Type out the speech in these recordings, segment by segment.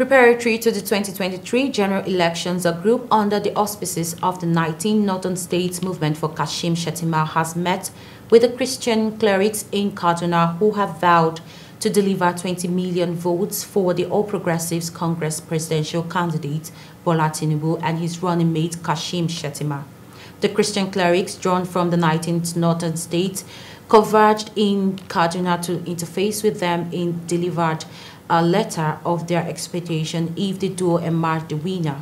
Preparatory to the 2023 general elections, a group under the auspices of the 19 Northern States Movement for Kashim Shettima has met with the Christian clerics in Kaduna who have vowed to deliver 20 million votes for the All Progressives Congress presidential candidate Bola Tinubu and his running mate Kashim Shettima. The Christian clerics drawn from the 19th Northern States converged in Kaduna to interface with them in delivered a letter of their expectation if the duo emerged the winner.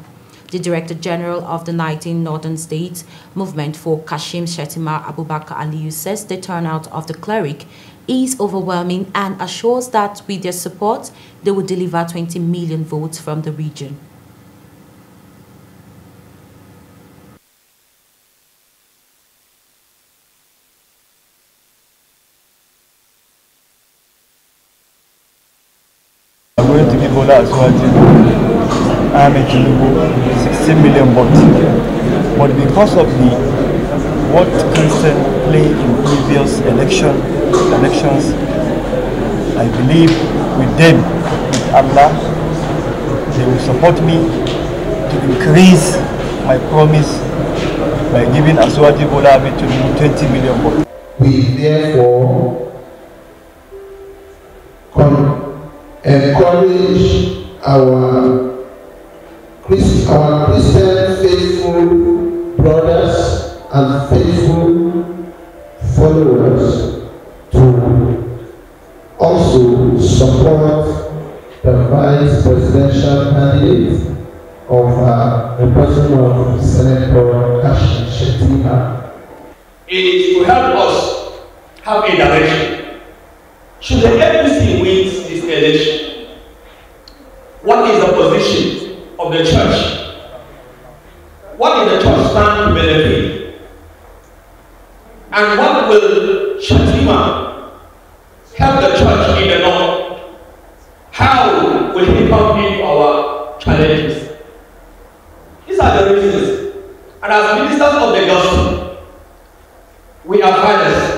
The Director General of the 19 Northern States Movement for Kashim Shettima Abubakar Aliyu says the turnout of the cleric is overwhelming and assures that with their support, they will deliver 20 million votes from the region. Going to give Bola Asiwaju Ahmed Tinubu 16 million votes. But because of the what Christian played in previous election elections, I believe with them, with Allah, they will support me to increase my promise by giving Asiwaju Bola Ahmed Tinubu 20 million votes. We therefore encourage our, Christ, our Christian faithful brothers and faithful followers to also support the vice presidential candidate of uh, the person of Senator Kashim Shettima. It is to help us have a direction. Should the APC wins election, what is the position of the church? What is the church stand to benefit? And what will Shettima help the church in the north? How will he come into our challenges? These are the reasons. And as ministers of the gospel, we are fathers.